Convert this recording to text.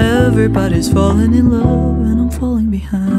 Everybody's falling in love, and I'm falling behind.